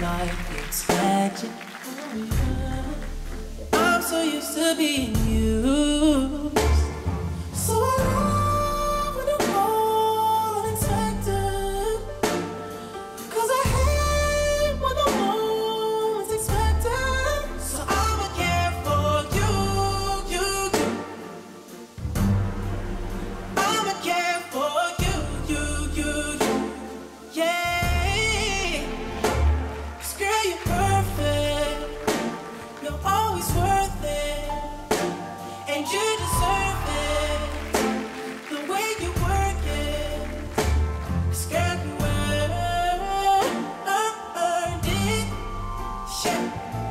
like it's magic. I'm so used to being Shit.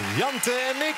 Jante Emik.